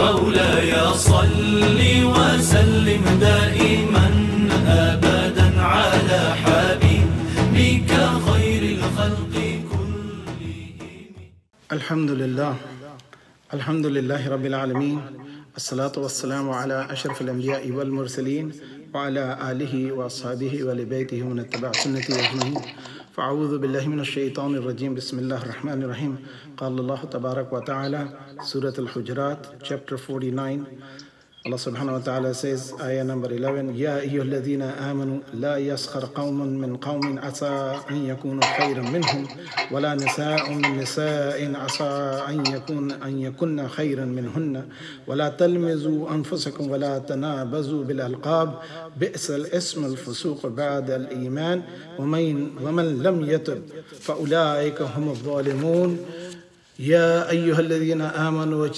مولاي صل وسلم دائما أبدا على حبيبك خير الخلق كلهم. الحمد لله الحمد لله رب العالمين الصلاة والسلام على أشرف الأنبياء والمرسلين وعلى آله وأصحابه ولبيته ومن اتبع سنته أجمعين. فاعوذ باللہ من الشیطان الرجیم، بسم اللہ الرحمن الرحیم۔ قال اللہ تبارک و تعالی، سورة الحجرات chapter 49 Allah subhanahu wa ta'ala says, ayah number 11, يا أيها الذين آمنوا لا يسخر قوم من قوم عسى أن يكونوا خيرا منهم ولا نساء من نساء عسى أن يكون أن يكن خيرا منهن ولا تلمزوا أنفسكم ولا تنابزوا بالألقاب بئس الاسم الفسوق بعد الإيمان ومن ومن لم يتب فأولئك هم الظالمون يا أيها الذين آمنوا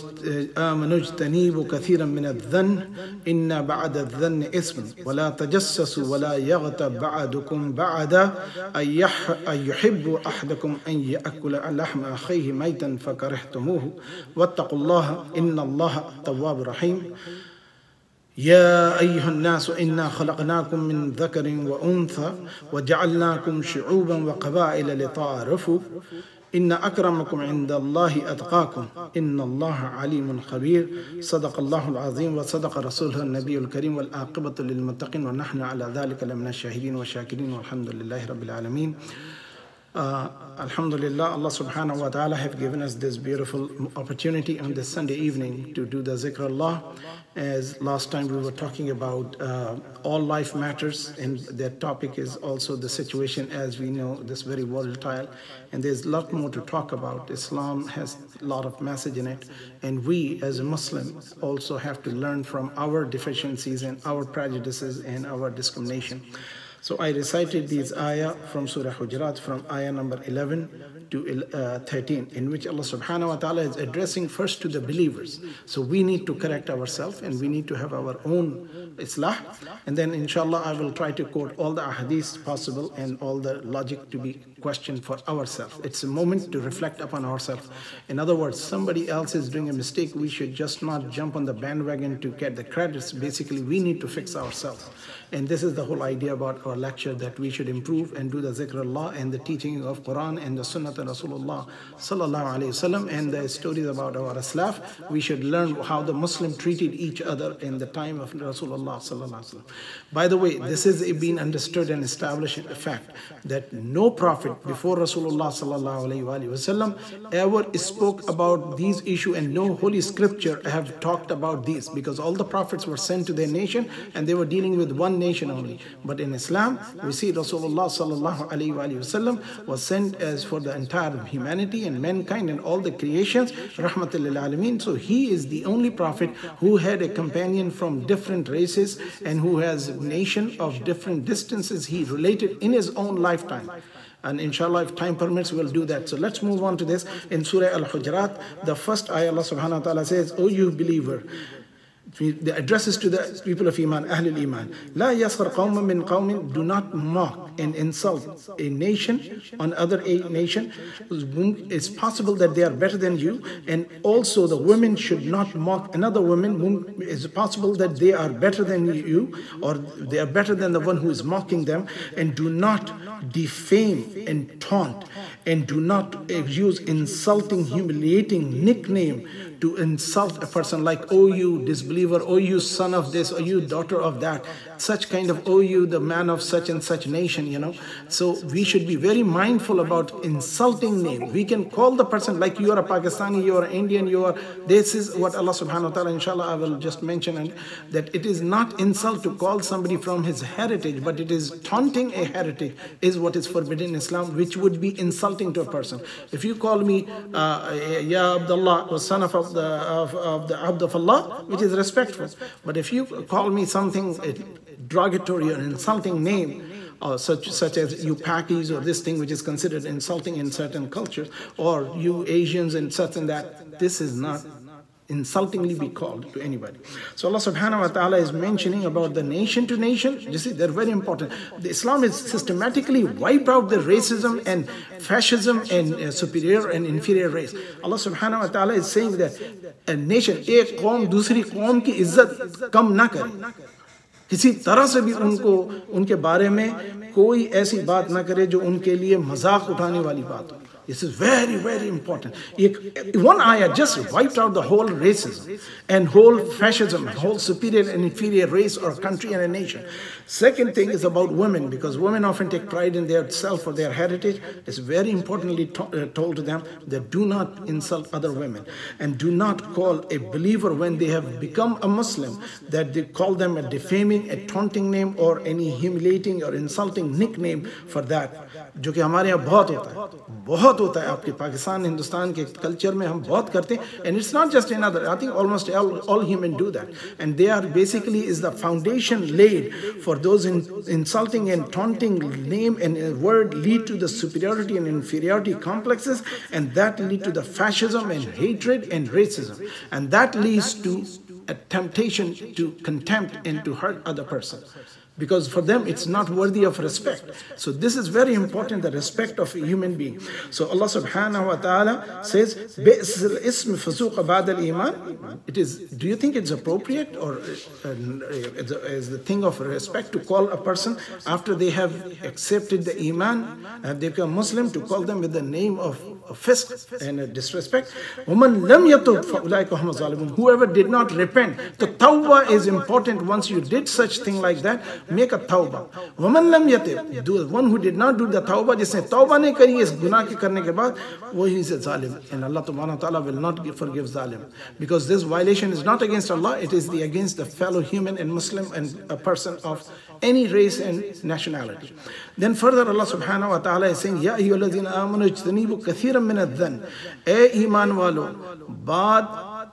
آمنوا اجتنبوا كثيرا من الظن إن بعد الظن إثم. ولا تجسسوا ولا يغتب بعضكم بعدا. أن يحب أحدكم أن يأكل لحم أخيه ميتا فكرهتموه. واتقوا الله إن الله تواب رحيم. يا أيها الناس إنا خلقناكم من ذكر وأنثى وجعلناكم شعوبا وقبائل لتعارفوا. ان اکرمکم عند اللہ اتقاکم ان اللہ علیم خبیر صدق اللہ العظیم و صدق رسول النبی الکریم والعاقبت للمتقین ونحن على ذلك لمن الشاہدین والشاکرین والحمد للہ رب العالمین Uh, Alhamdulillah, Allah subhanahu wa ta'ala have given us this beautiful opportunity on this Sunday evening to do the zikr Allah. As last time we were talking about uh, all life matters, and that topic is also the situation as we know, this very volatile. And there's a lot more to talk about. Islam has a lot of message in it, and we as a Muslim also have to learn from our deficiencies and our prejudices and our discrimination. So I recited these ayah from Surah Hujurat from ayah number 11 to uh, 13 in which Allah subhanahu wa ta'ala is addressing first to the believers. So we need to correct ourselves and we need to have our own islah and then inshallah I will try to quote all the ahadith possible and all the logic to be questioned for ourselves. It's a moment to reflect upon ourselves. In other words, somebody else is doing a mistake, we should just not jump on the bandwagon to get the credits. Basically, we need to fix ourselves. And this is the whole idea about our lecture that we should improve and do the zikr Allah and the teaching of Quran and the Sunnah of Rasulullah sallallahu alaihi wasallam and the stories about our Aslaf. We should learn how the Muslim treated each other in the time of Rasulullah sallallahu alaihi wasallam. By the way, this is being understood and established in the fact that no prophet before Rasulullah ever spoke about these issues and no holy scripture have talked about these because all the prophets were sent to their nation and they were dealing with one nation only. But in Islam, we see Rasulullah was sent as for the entire humanity and mankind and all the creations, alameen. So he is the only prophet who had a companion from different races and who has nation of different distances he related in his own lifetime. And inshallah, if time permits, we'll do that. So let's move on to this. In Surah Al Hujurat, the first ayah, Allah subhanahu wa ta'ala says, O you believer, the addresses to the people of Iman, Ahlul Iman. La yaskhar qawman min qawmin, do not mock and insult a nation on other a nation. It's possible that they are better than you, and also the women should not mock another woman it's possible that they are better than you, or they are better than the one who is mocking them, and do not defame and taunt, and do not use insulting, humiliating nickname to insult a person like, oh, you disbeliever, oh, you son of this, oh, you daughter of that, such kind of, oh, you the man of such and such nation, you know. So we should be very mindful about insulting name. We can call the person like you are a Pakistani, you are Indian, you are, this is what Allah subhanahu wa ta'ala, inshallah, I will just mention and that it is not insult to call somebody from his heritage, but it is taunting a heritage is what is forbidden in Islam, which would be insulting to a person. If you call me, uh, Ya Abdullah, or son of the, of, of the Abd of Allah, which is respectful. But if you call me something derogatory or insulting name uh, such, such as you Pakis or this thing which is considered insulting in certain cultures, or you Asians and such and that. This is not insultingly be called to anybody. So Allah subhanahu wa ta'ala is mentioning about the nation to nation. You see, they're very important. The Islam is systematically wipe out the racism and fascism and uh, superior and inferior race. Allah subhanahu wa ta'ala is saying that a nation, a qawm, dusri qawm ki izzat kam na kare. کسی طرح سے بھی ان کو، ان کے بارے میں کوئی ایسی بات نہ کرے جو ان کے لیے مذاق اٹھانے والی بات ہو۔ this is very, very important. One ayah just wiped out the whole racism and whole fascism, whole superior and inferior race or country and a nation. Second thing is about women, because women often take pride in their self or their heritage. It's very importantly to, uh, told to them that do not insult other women and do not call a believer when they have become a Muslim, that they call them a defaming, a taunting name or any humiliating or insulting nickname for that. जो कि हमारे यहाँ बहुत होता है बहुत होता है आपके पाकिस्तान हिंदुस्तान के कल्चर में हम बहुत करते हैं and it's not just in other I think almost all human do that and they are basically is the foundation laid for those insulting and taunting name and word lead to the superiority and inferiority complexes and that lead to the fascism and hatred and racism and that leads to a temptation to contempt and to hurt other person because for them it's not worthy of respect. So this is very important, the respect of a human being. So Allah subhanahu wa ta'ala says, ism iman. It is, do you think it's appropriate or uh, is the thing of respect to call a person after they have accepted the iman and they become Muslim to call them with the name of fisk and disrespect. Whoever did not repent, the tawbah is important once you did such thing like that make a توبہ ومن لم یتب do one who did not do the توبہ جس نے توبہ نہیں کری اس گناہ کے کرنے کے بعد وہی ہی سے ظالم ہے ان اللہ تعالیٰ تعالیٰ will not forgive ظالم because this violation is not against Allah it is against the fellow human and Muslim and a person of any race and nationality then further Allah subhanahu wa ta'ala is saying یا ایو اللہ دین آمنو اجتنیبو کثیرم من الذن اے ایمان والو بعد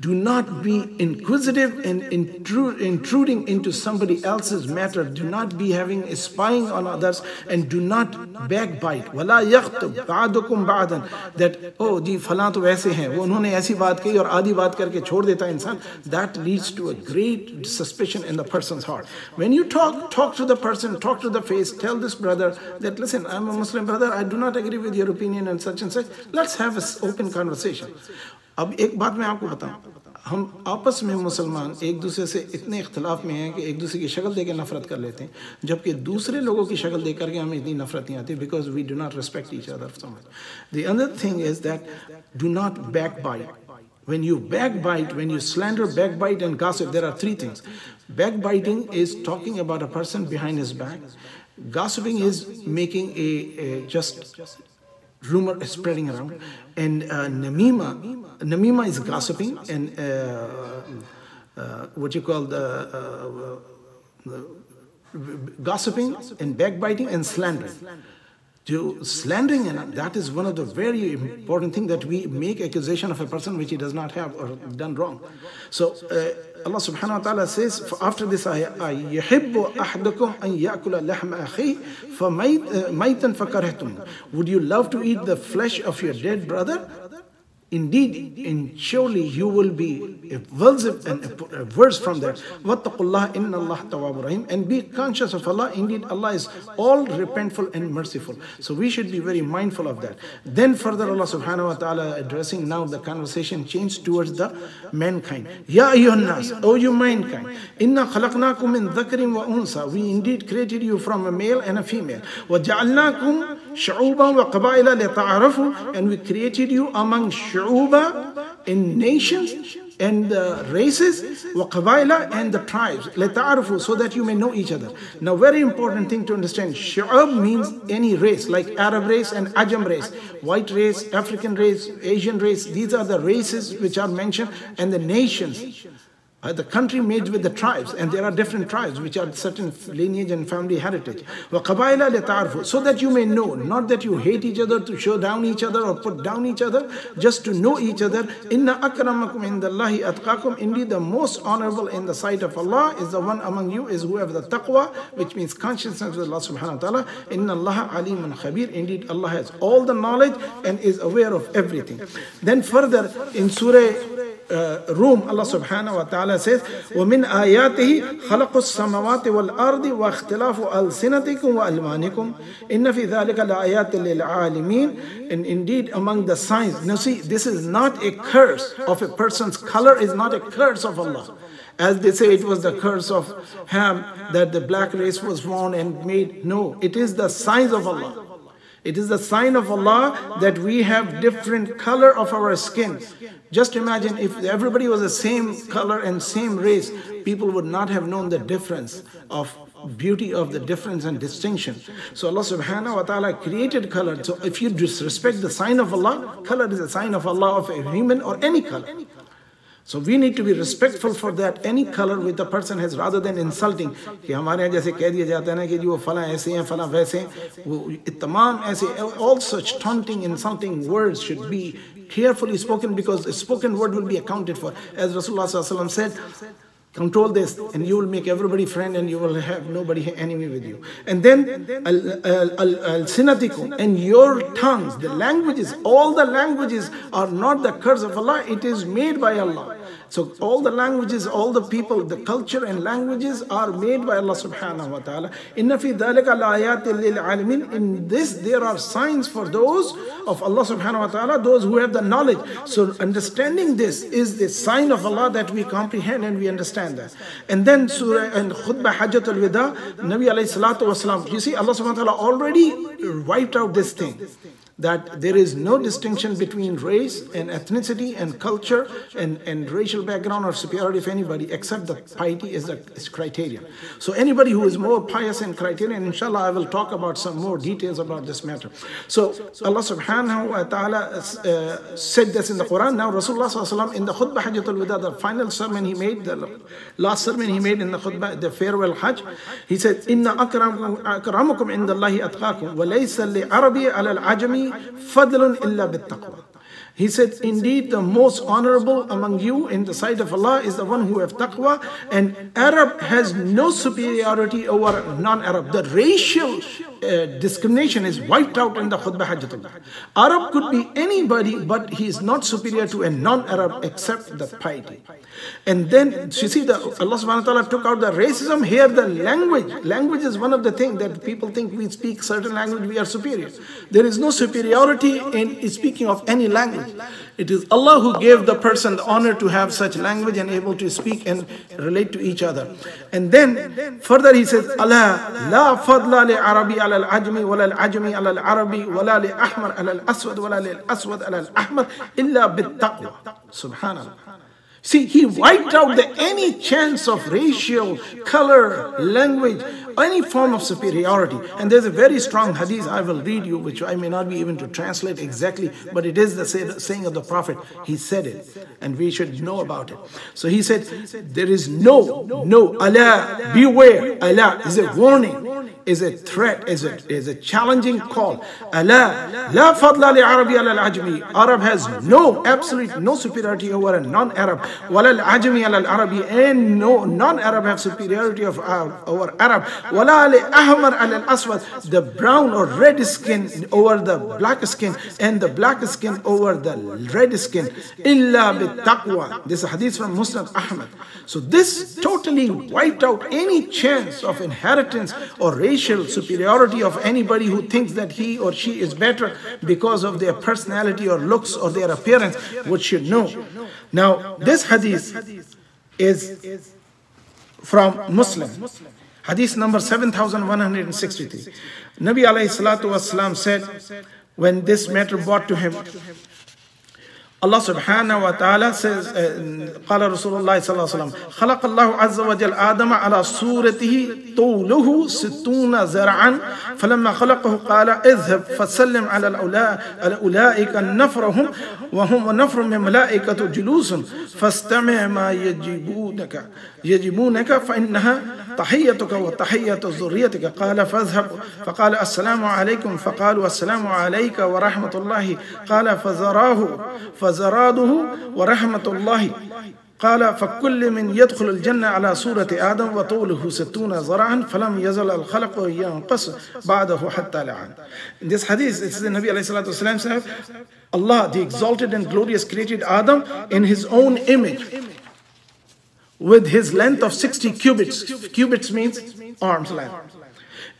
Do not be inquisitive and intruding into somebody else's matter. Do not be having a spying on others and do not backbite. That, oh, ji, falan to a great suspicion in the person's heart. When you talk, talk to the person, talk to the face, tell this brother that, listen, I'm a Muslim brother, I do not agree with your opinion and such and such. Let's have an open conversation. اب ایک بات میں آپ کو بتاؤں، ہم آپس میں مسلمان ایک دوسرے سے اتنے اختلاف میں ہیں کہ ایک دوسرے کی شکل دے کے نفرت کر لیتے ہیں، جبکہ دوسرے لوگوں کی شکل دے کر کے ہمیں اتنی نفرت نہیں آتی because we do not respect each other so much the another thing is that do not backbite when you backbite when you slander backbite and gossip there are three things backbiting is talking about a person behind his back gossiping is making a just rumor is spreading around. And uh, namima, namima is gossiping, and uh, uh, what you call the, uh, the gossiping and backbiting and slandering to slandering and that is one of the very important thing that we make accusation of a person which he does not have or done wrong so uh, Allah subhanahu wa ta'ala says after this ayah يحب أحدكم أن يأكل لحم أخيه فميتا فكرهتم would you love to eat the flesh of your dead brother Indeed, and surely you will be a verse, and a verse from there. وَاتَّقُوا inna Allah tawwabur rahim. And be conscious of Allah. Indeed, Allah is all repentful and merciful. So we should be very mindful of that. Then further Allah subhanahu wa ta'ala addressing now the conversation changed towards the mankind. Ya ayyuhan nas, O you mankind, inna khalaqnakum min dhakarin wa unsa. We indeed created you from a male and a female. وَجَعَلْنَاكُمْ And we created you among shu'uba in nations and the races, وقبائل and the tribes. Lita'arafu, so that you may know each other. Now, very important thing to understand. Shu'ub means any race, like Arab race and Ajam race. White race, African race, Asian race. These are the races which are mentioned and the nations. Uh, the country made with the tribes, and there are different tribes which are certain lineage and family heritage. So that you may know, not that you hate each other to show down each other or put down each other, just to know each other. Inna akramakum indallahi atqakum. Indeed, the most honorable in the sight of Allah is the one among you is whoever the taqwa, which means consciousness with Allah subhanahu wa ta'ala. Inna Allah khabir. Indeed, Allah has all the knowledge and is aware of everything. Then further in Surah uh, Rum, Allah subhanahu wa ta'ala says, وَمِنْ آيَاتِهِ خَلَقُ السَّمَوَاتِ وَالْأَرْضِ وَاخْتِلَافُ أَلْسِنَتِكُمْ وَأَلْوَانِكُمْ إِنَّ فِي ذَلِكَ لَآيَاتٍ لِلْعَالِمِينَ And indeed among the signs, now see, this is not a curse of a person's color, is not a curse of Allah. As they say, it was the curse of Ham that the black race was born and made. No, it is the signs of Allah. It is the sign of Allah that we have different color of our skin. Just imagine if everybody was the same color and same race, people would not have known the difference of beauty of the difference and distinction. So Allah subhanahu wa ta'ala created color. So if you disrespect the sign of Allah, color is a sign of Allah of a human or any color So we need to be respectful for that any color which the person has rather than insulting कि हमारे यहाँ जैसे कह दिया जाता है ना कि जो फला ऐसे हैं फला वैसे हैं वो तमाम ऐसे all such taunting insulting words should be carefully spoken because the spoken word will be accounted for as Rasulullah said Control this, and you will make everybody friend, and you will have nobody enemy with you. And then al sinatikum and your tongues, the languages, all the languages are not the curse of Allah. It is made by Allah. So all the languages, all the people, the culture and languages are made by Allah subhanahu wa ta'ala. Inna fi dhalika alamin. In this there are signs for those of Allah subhanahu wa ta'ala, those who have the knowledge. So understanding this is the sign of Allah that we comprehend and we understand that. And then Surah and Khutbah Hajjatul Wida, Nabi alayhi salatu wasalam. You see, Allah subhanahu wa ta'ala already wiped out this thing that there is no distinction between race and ethnicity and culture and, and racial background or superiority of anybody except the piety is the is criterion. So anybody who is more pious and criterion, inshallah, I will talk about some more details about this matter. So Allah subhanahu wa ta'ala uh, said this in the Quran. Now Rasulullah in the khutbah Hajjatul Wida, the final sermon he made, the last sermon he made in the khutbah, the farewell Hajj, he said, indallahi atqakum wa laysa li arabi ala فضل إلا بالتقوى. He said, Indeed, the most honorable among you in the sight of Allah is the one who have taqwa, and Arab has no superiority over non-Arab. The racial uh, discrimination is wiped out in the khutbah hajjatullah. Arab could be anybody, but he is not superior to a non-Arab except the piety. And then you see the Allah subhanahu wa ta'ala took out the racism. Here the language. Language is one of the things that people think we speak certain language, we are superior. There is no superiority in speaking of any language. It is Allah who gave the person the honor to have such language and able to speak and relate to each other. And then further he says, Allah la fadla li arabi ala al-ajmi wala al-ajmi ala al-arabi wala li ahmar ala al-aswad wala li al-aswad ala al-ahmar illa bit-taqwa. Subhanallah. See, he wiped out the, any chance of racial, color, language, any form of superiority. And there's a very strong hadith I will read you, which I may not be even to translate exactly, but it is the saying of the Prophet. He said it, and we should know about it. So he said, There is no, no, Allah, beware. Allah is a warning, is a threat, is a, is a challenging call. Allah, la fadla li Arabi al ajmi. Arab has no, absolute, no superiority over a non Arab. Wala al ajmi al Arabi, and no non Arab have superiority of, uh, over Arab. Wala ahmar al aswad, the brown or red skin over the black skin, and the black skin over the red skin. Illa bit taqwa. This is hadith from Musnad Ahmad. So this totally wiped out any chance of inheritance or racial superiority of anybody who thinks that he or she is better because of their personality or looks or their appearance, which should know. Now, this hadith is from Muslim. Hadith number 7163. Nabi alayhi salatu wasalam said, when this matter brought to him, Subhanahu wa ta'ala says, قال رسول الله صلى الله عليه وسلم خلق الله عز وجل آدم على صورته طوله ستون زرعا فلما خلقه قال اذهب فسلم على أولئك نفرهم وهم نفر من ملائكة جلوس فاستمع ما يجيبونك يجيبونك فإنها تحيتك وتحية ذريتك. قال فاذهب. فقال السلام عليكم. فقالوا السلام عليك ورحمة الله. قال فزراه. فزراده ورحمة الله قال فكل من يدخل الجنة على صورة آدم وطوله ستون زرعا فلم يزل الخلق ينقص بعده حتى لعن In this hadith, it's the Nabi alayhi salatu wasalam said, Allah, the exalted and glorious, created Adam in his own image with his length of 60 cubits. Cubits means arm's length.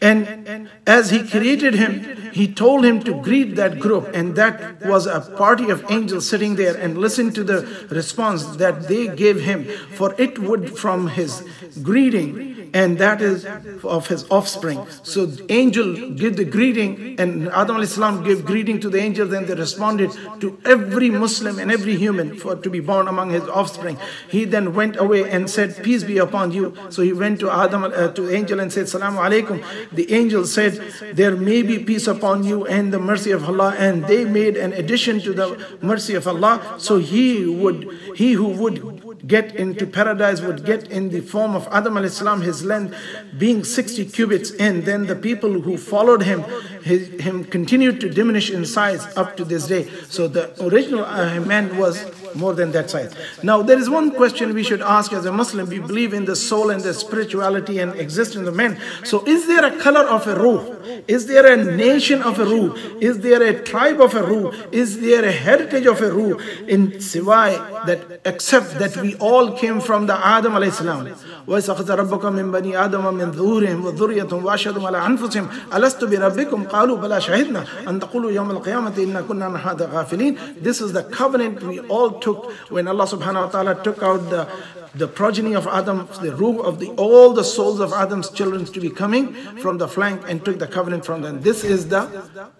And as he created him, he told him to greet that group, and that was a party of angels sitting there and listen to the response that they gave him. For it would from his greeting, and that is of his offspring. So angel give the greeting, and Adam salam gave greeting to the angel. and they responded to every Muslim and every human for to be born among his offspring. He then went away and said, "Peace be upon you." So he went to Adam uh, to angel and said, "Salamu alaikum." The angel said, There may be peace upon you and the mercy of Allah. And they made an addition to the mercy of Allah. So he would, he who would get into paradise would get in the form of Adam al Islam, his length being 60 cubits. And then the people who followed him, his, him continued to diminish in size up to this day. So the original uh, man was more than that size. Now, there is one question we should ask as a Muslim. We believe in the soul and the spirituality and existence of man. So, is there a color of a ruh? Is there a nation of a ruh? Is there a tribe of a ruh? Is there a heritage of a ruh in Sivai that except that we all came from the Adam alayhi salam? وَإِسَخَذَ رَبُّكَ مِنْ بَنِي آدَمَ مِنْ ظُهُورِهِمْ وَذُرِّيَّةٌ وَأَشْهَدُهُمْ عَلَىٰ أَنفُسِهِمْ أَلَسْتُ بِرَبِّكُمْ قَالُوا بَلَىٰ شَهِدْنَا أَنْ تَقُولُوا يَوْمَ الْقِيَامَةِ إِنَّا كُنَّا عَنْ هَٰذَا غَافِلِينَ This is the covenant we all took when Allah subhanahu wa ta'ala took out the the progeny of Adam, the ruh of the all the souls of Adam's children to be coming from the flank and took the covenant from them. This is the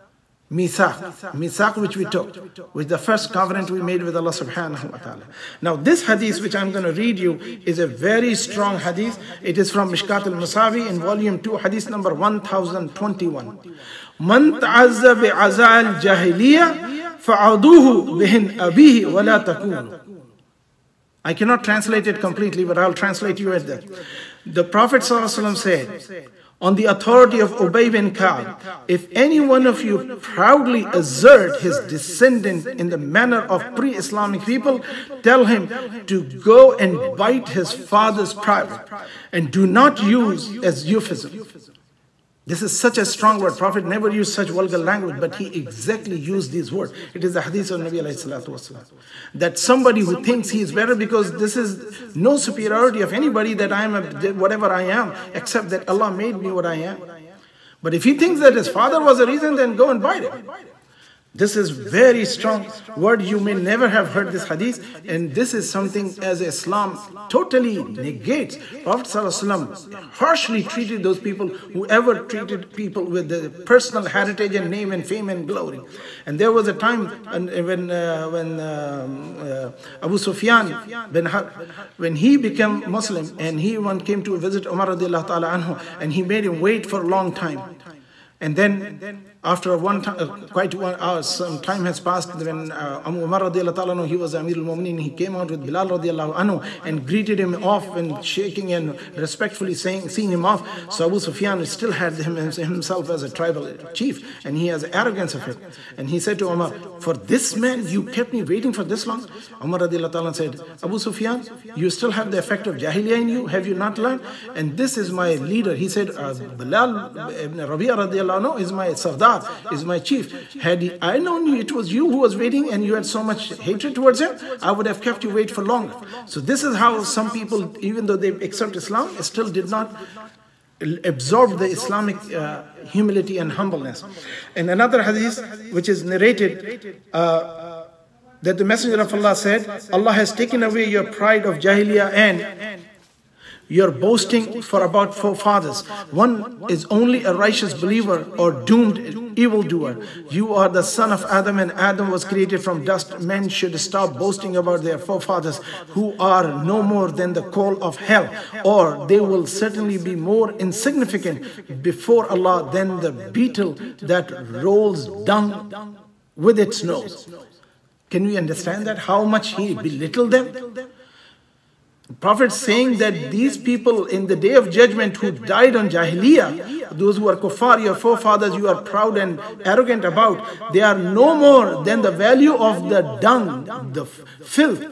Misaq, Misaq, which we took, was the first covenant we made with Allah subhanahu wa ta'ala. Now this hadith which I'm going to read you is a very strong hadith. It is from Mishkat al-Masabih in volume 2, hadith number 1021. I cannot translate it completely, but I'll translate you as that. The Prophet ﷺ said, on the authority of Ubay bin Ka'b, if any one of you proudly assert his descendant in the manner of pre-Islamic people, tell him to go and bite his father's pride and do not use as euphemism. This is such a strong word. Prophet never used such vulgar language, but he exactly used these words. It is the hadith of Nabi wasallam. That somebody who thinks he is better because this is no superiority of anybody that I am a, whatever I am, except that Allah made me what I am. But if he thinks that his father was a reason, then go and bite it. This is very strong word. You may never have heard this hadith, and this is something as Islam totally negates. Prophet harshly treated those people who ever treated people with the personal heritage and name and fame and glory. And there was a time when uh, when um, uh, Abu Sufyan when, when he became Muslim and he one came to visit Umar and he made him wait for a long time. And then after one time, uh, quite one hour, some time has passed when uh, Umar radiallahu anhu, he was Amir al-Mu'mineen, he came out with Bilal radiallahu anhu and greeted him off and shaking and respectfully saying, seeing him off. So Abu Sufyan still had him, himself as a tribal chief and he has arrogance of it. And he said to Umar, for this man, you kept me waiting for this long? Umar radiallahu anhu said, Abu Sufyan, you still have the effect of Jahiliyyah in you? Have you not learned? And this is my leader. He said, uh, Bilal ibn Rabi'a radiallahu anhu is my sardar is my chief. Had I known you, it was you who was waiting and you had so much hatred towards him, I would have kept you wait for longer. So this is how some people, even though they accept Islam, still did not absorb the Islamic uh, humility and humbleness. And another hadith, which is narrated, uh, that the Messenger of Allah said, Allah has taken away your pride of Jahiliyyah and You're boasting for about forefathers. One is only a righteous believer or doomed evildoer. You are the son of Adam, and Adam was created from dust. Men should stop boasting about their forefathers who are no more than the coal of hell, or they will certainly be more insignificant before Allah than the beetle that rolls dung with its nose. Can we understand that? How much he belittled them? Prophet saying that these people in the day of judgment who died on Jahiliyyah, those who are kuffar, your forefathers you are proud and arrogant about, they are no more than the value of the dung, the filth,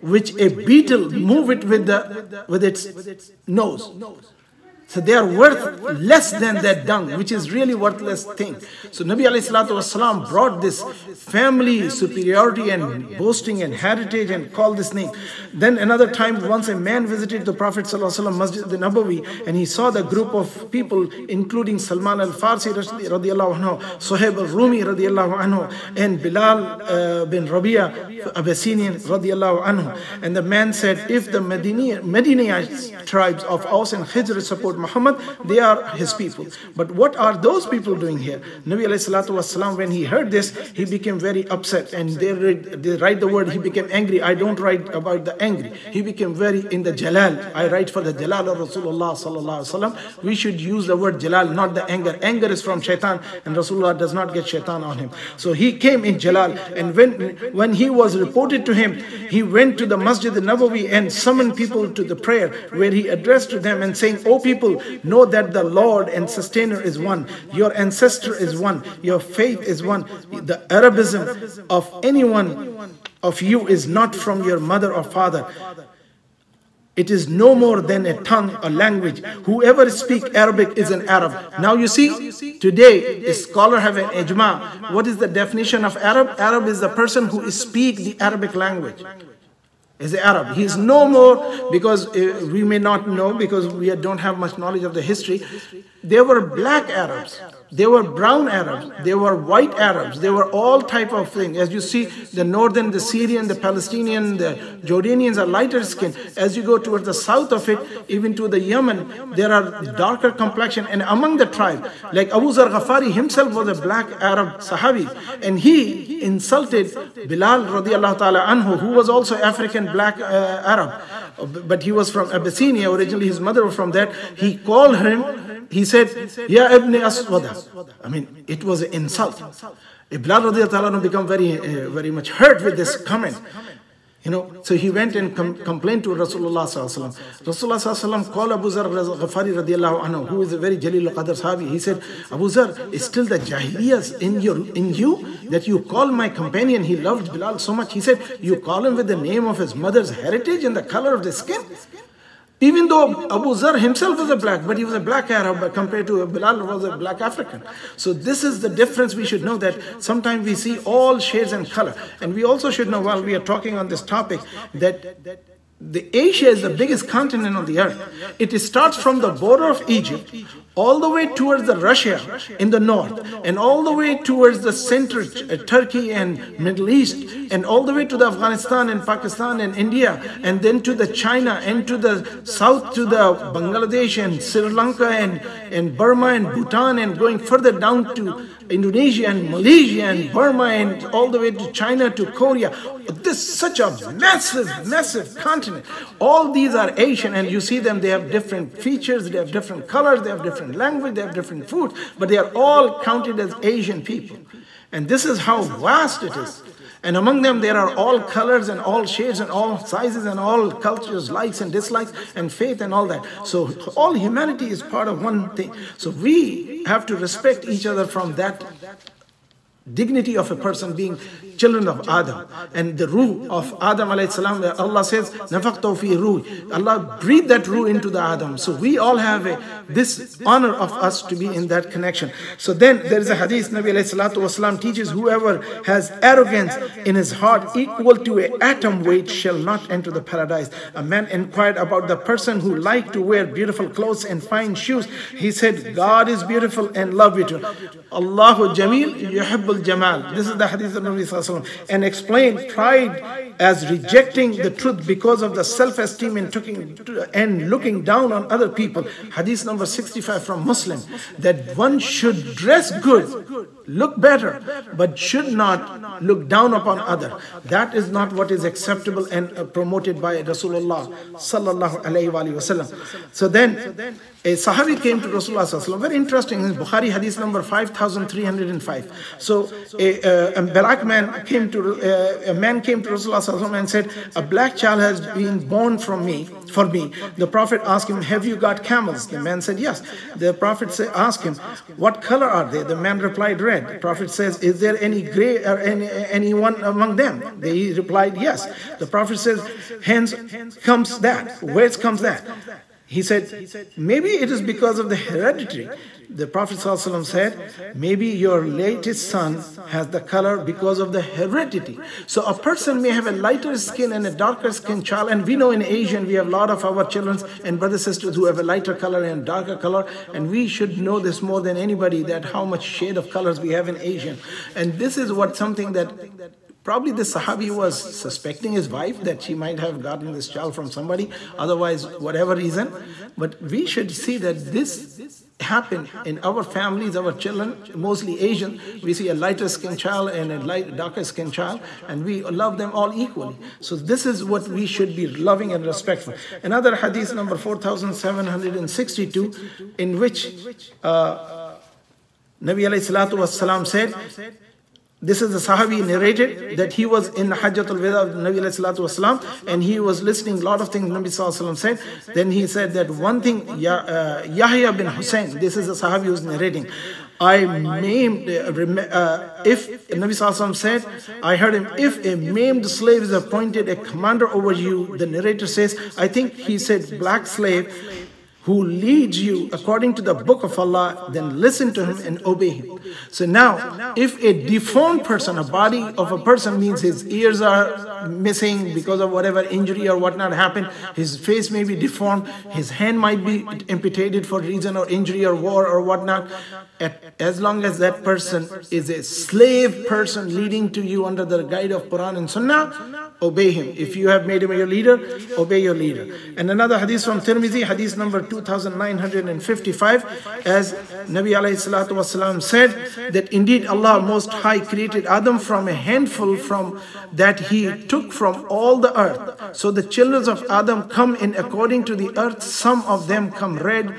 which a beetle move it with, the, with its nose. So they are worth less than that dung, which is really worthless thing. So Nabi wasalam brought this family superiority and boasting and heritage and called this name. Then another time, once a man visited the Prophet wasalam, Masjid Nabawi and he saw the group of people, including Salman al-Farsi radiallahu anhu, Suhaib al-Rumi radiallahu anhu, and Bilal uh, bin Rabia, Abyssinian radiallahu anhu. And the man said, if the Medini tribes of Aus and Khazraj support Muhammad, they are his people. But what are those people doing here? Nabi والسلام, when he heard this, he became very upset and they, read, they write the word, he became angry. I don't write about the angry. He became very in the Jalal. I write for the Jalal of Rasulullah sallallahu We should use the word Jalal, not the anger. Anger is from shaitan and Rasulullah does not get shaitan on him. So he came in Jalal and when, when he was reported to him, he went to the Masjid al-Nabawi and summoned people to the prayer where he addressed to them and saying, O people, people, know that the Lord and sustainer is one. Your ancestor is one. Your faith is one. The Arabism of anyone of you is not from your mother or father. It is no more than a tongue, a language. Whoever speaks Arabic is an Arab. Now you see, today a scholar have an ijma. What is the definition of Arab? Arab is the person who speaks the Arabic language is an Arab. He is no more, because uh, we may not know, because we don't have much knowledge of the history, there were black Arabs. There were brown Arabs, They were white Arabs, They were all type of things. As you see, the northern, the Syrian, the Palestinian, the Jordanians are lighter skin. As you go towards the south of it, even to the Yemen, there are darker complexion. And among the tribe, like Abu Zar Ghafari himself was a black Arab Sahabi, and he insulted Bilal radiallahu ta'ala anhu, who was also African black uh, Arab, but he was from Abyssinia originally. His mother was from that. He called him he said, Ya Ibn Aswada. I mean, it was an insult. Ibn radiallahu became very, uh, very much hurt with this comment. You know, so he went and com complained to Rasulullah sallallahu Rasulullah sallallahu called Abu Zar Ghafari radiallahu anhu, who is a very Jalil Qadr Sahabi. He said, Abu Zar, is still the Jahiliyas in, your, in you that you call my companion. He loved Bilal so much. He said, you call him with the name of his mother's heritage and the color of the skin. Even though Abu Zar himself was a black, but he was a black Arab compared to Bilal was a black African. So this is the difference we should know that sometimes we see all shades and color. And we also should know while we are talking on this topic that the Asia is the biggest continent on the earth. It starts from the border of Egypt all the way towards the Russia in the north and all the way towards the center uh, Turkey and Middle East and all the way to the Afghanistan and Pakistan and India and then to the China and to the south to the Bangladesh and Sri Lanka and, and Burma and Bhutan and going further down to Indonesia and Malaysia and Burma and all the way to China to Korea. This is such a massive, massive continent. All these are Asian and you see them, they have different features, they have different colors, they have different language, they have different food, but they are all counted as Asian people. And this is how vast it is. And among them, there are all colors and all shades and all sizes and all cultures, likes and dislikes, and faith and all that. So, all humanity is part of one thing. So, we have to respect each other from that dignity of a person being children of Adam. And the ruh of Adam alayhi salam where Allah says nafaqtu fi ruh. Allah breathed that ruh into the Adam. So we all have a, this honor of us to be in that connection. So then there is a hadith Nabi alayhi salatu wasalam teaches whoever has arrogance in his heart equal to an atom weight shall not enter the paradise. A man inquired about the person who liked to wear beautiful clothes and fine shoes. He said God is beautiful and love it Allahu yuhibbul yuhibbul jamal. This is the hadith of Nabi. And explain pride as rejecting the truth because of the self-esteem and, taking, and looking down on other people. Hadith number 65 from Muslim. That one should dress good, look better, but should not look down upon other. That is not what is acceptable and uh, promoted by Rasulullah. So then a Sahabi came to Rasulullah very interesting in Bukhari hadith number 5305. So a, uh, a black man came to uh, a man came to Rasulullah and said, "A black child has been born from me for me." The Prophet asked him, "Have you got camels?" The man said, "Yes." The Prophet say, asked him, "What color are they?" The man replied, "Red." The Prophet says, "Is there any gray or any anyone among them?" They replied, "Yes." The Prophet says, "Hence comes that. Where comes that?" He said, maybe it is because of the hereditary. The Prophet ﷺ said, maybe your latest son has the color because of the heredity. So a person may have a lighter skin and a darker skin child, and we know in Asian we have a lot of our children and brothers sisters who have a lighter color and darker color, and we should know this more than anybody that how much shade of colors we have in Asian. And this is what something that Probably the Sahabi was suspecting his wife that she might have gotten this child from somebody, otherwise, whatever reason. But we should see that this happened in our families, our children, mostly Asian. We see a lighter skinned child and a light, darker skinned child, and we love them all equally. So, this is what we should be loving and respectful. Another hadith, number 4762, in which uh, Nabi alayhi salatu was said, this is the Sahabi narrated that he was in Hajjatul Wada of Nabi wasalam, and he was listening a lot of things Nabi wasalam said. Then he said that one thing, uh, Yahya bin Hussein, this is the Sahabi who's narrating. I maimed, uh, uh if Nabi wasalam said, I heard him, if a maimed slave is appointed a commander over you, the narrator says, I think he said black slave, who leads you according to the book of Allah, then listen to him and obey him. So now, if a deformed person, a body of a person means his ears are missing because of whatever injury or whatnot happened, his face may be deformed, his hand might be amputated for reason or injury or war or whatnot, as long as that person is a slave person leading to you under the guide of Quran and Sunnah, obey him. If you have made him your leader, obey your leader. And another hadith from Tirmidhi, hadith number 2955, as Nabi alayhi salatu said, that indeed Allah Most High created Adam from a handful from that he took from all the earth. So the children of Adam come in according to the earth, some of them come red,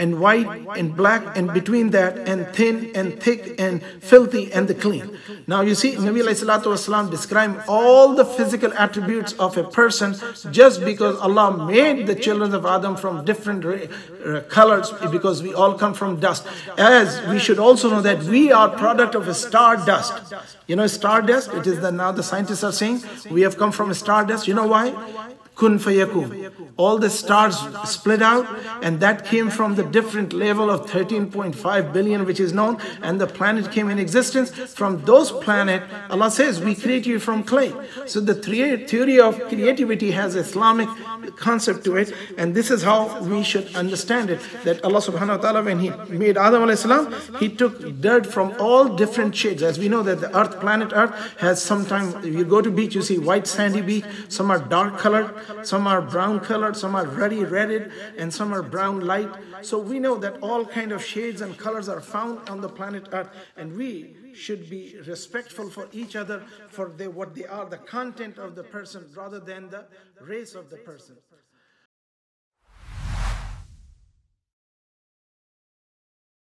and white and black and between that and thin and thick and filthy and the clean. Now you see Nabi Wasallam describe all the physical attributes of a person just because Allah made the children of Adam from different colors because we all come from dust. As we should also know that we are product of a star dust. You know star dust, it is the now the scientists are saying we have come from a star dust. You know why? Kun fayakun. All the stars split out, and that came from the different level of 13.5 billion, which is known, and the planet came in existence. From those planet, Allah says, we create you from clay. So the theory of creativity has Islamic concept to it, and this is how we should understand it. That Allah subhanahu wa ta'ala, when He made Adam alayhi salam, He took dirt from all different shades. As we know that the earth, planet earth, has sometimes, you go to beach, you see white sandy beach, some are dark colored, some are brown colored, some are ruddy redded, and some are brown light. So we know that all kind of shades and colors are found on the planet Earth, and we should be respectful for each other for they, what they are, the content of the person, rather than the race of the person.